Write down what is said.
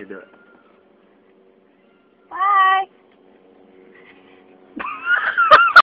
you do it.